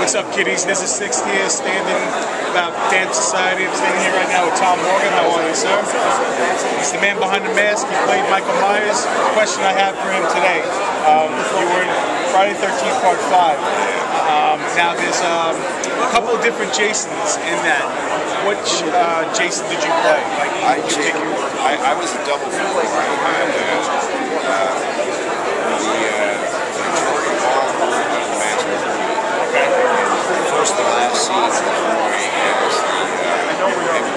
What's up, kiddies? This is 60 here, standing about Dance Society. I'm standing here right now with Tom Morga. How are you, sir? He's the man behind the mask. He played Michael Myers. Question I have for him today. Um, you were in Friday 13th, Part 5. Um, now, there's um, a couple of different Jasons in that. Which uh, Jason did you play? Like, I, pick I, I was a double for uh, uh, the uh, Jordan Hall of the Master Okay. And the first to last scene was Roy as the uh, heavy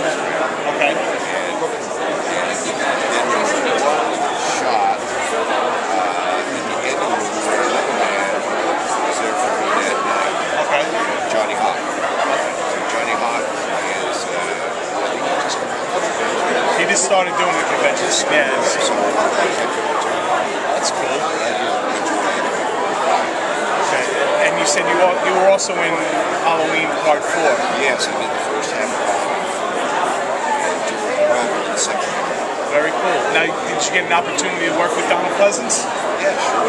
Okay. and, and then when the blood shot uh, in the end of the movie, another man was there for me that night, Okay. Johnny Hawk. So Johnny Hawk is, uh, I think he just He just started doing the conventions. Yeah. it's- so I kept him returned. That's cool. Okay. And you said you you were also in Halloween Part 4. Yes, I did the first half of the second. Very cool. Now, did you get an opportunity to work with Donald Pleasence? Yeah, sure.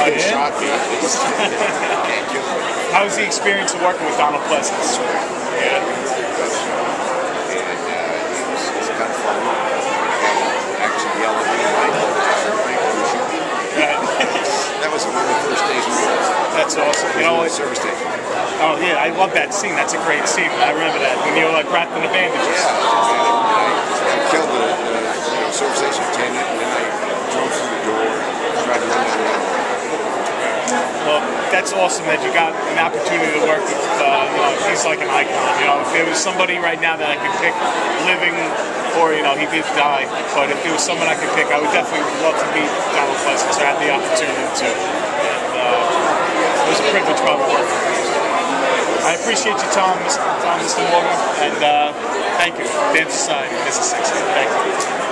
Oh, yeah? shot me. Can't kill me. How was the experience of working with Donald Pleasence? Yeah. And uh, it was, it was kind of fun. Actually yelled at me. Michael, Michael, you shoot me. Right. That was one of the first days we worked. That's awesome. You know, like, service station. oh yeah, I love that scene. That's a great scene. I remember that when you were like wrapped in the bandages. Yeah. I, killed the, the you know, service station attendant, and then I drove through the door, tried to run the Well, that's awesome that you got an opportunity to work with. Uh, you know, he's like an icon. You know, if there was somebody right now that I could pick, living, or you know, he did die, but if there was someone I could pick, I would definitely love to meet Donald Pleasence. I had the opportunity to. And, uh, it was a privilege working with him. I appreciate you, Tom, Mr. Tom, Mr. Morga, and uh, thank you. Dance Society, Mrs. Sixty. Thank you.